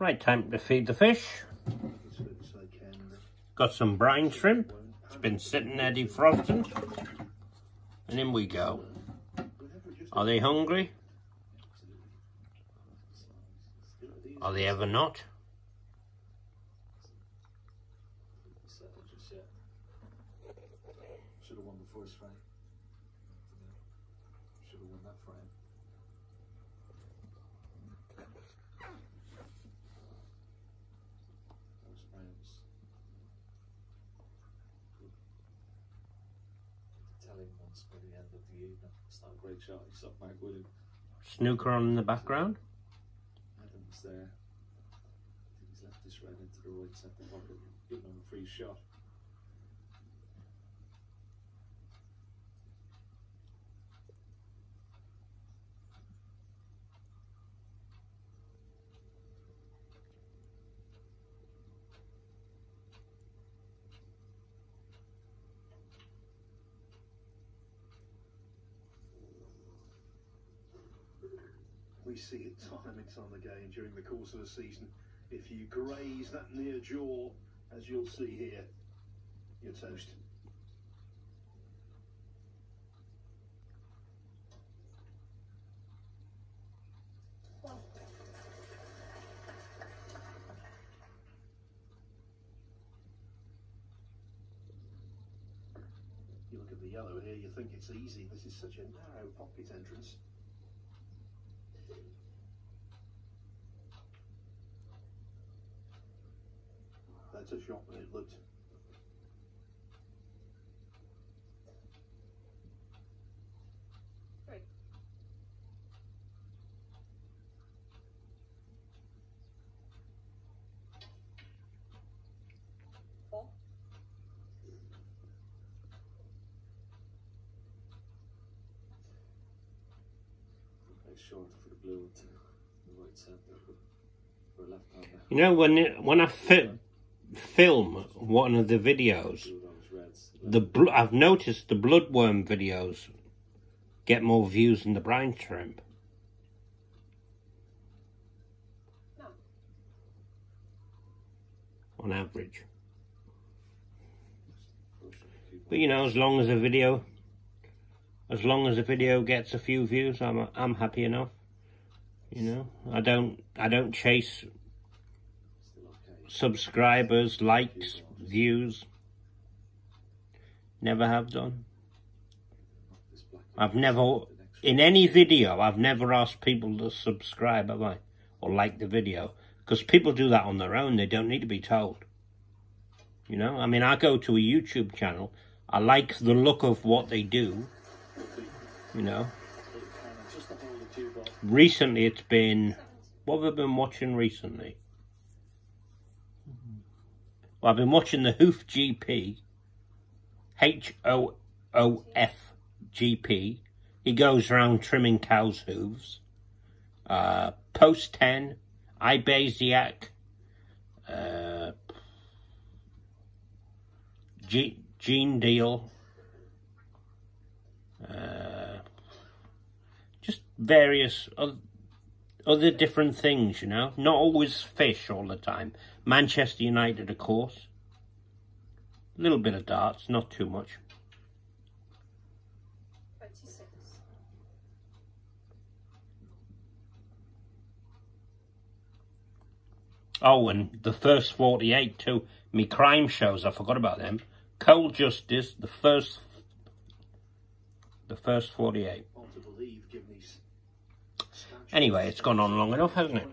Right, time to feed the fish. Got some brine shrimp. It's been sitting there defrosting. And in we go. Are they hungry? Are they ever not? Should have won the first fight. Should have won that fight. By the end of the evening. It's not a great shot. He's up with him. Snooker on in the background. Adam's there. He's left this red into the right centre pocket. Giving him a free shot. We see it time and time again during the course of the season. If you graze that near jaw, as you'll see here, you're toast. You look at the yellow here, you think it's easy. This is such a narrow pocket entrance. That's a shot when it looked. Short for the blue to the right centre for, for a left hander. You know, when it, when I fi film one of the videos, Blue those reds. the bl- I've noticed the bloodworm videos get more views than the brine shrimp No. on average. But you know, as long as a video, as long as the video gets a few views, I'm I'm happy enough. You know, I don't I don't chase subscribers, likes, views. Never have done. I've never, in any video, I've never asked people to subscribe, have I? Or like the video. Because people do that on their own, they don't need to be told. You know, I mean, I go to a YouTube channel, I like the look of what they do, you know. Recently, it's been, what have I been watching recently? Well, I've been watching the Hoof GP, H O O F GP. He goes around trimming cows' hooves. Uh, Post 10, Ibasiac, uh, G- Gene Deal, uh, just various other, different things, you know. Not always fish all the time. Manchester United, of course. A little bit of darts, not too much. 26. Oh, and the first 48 too. Me crime shows, I forgot about them. Cold Justice, the first, the first 48. Anyway, it's gone on long enough, hasn't it?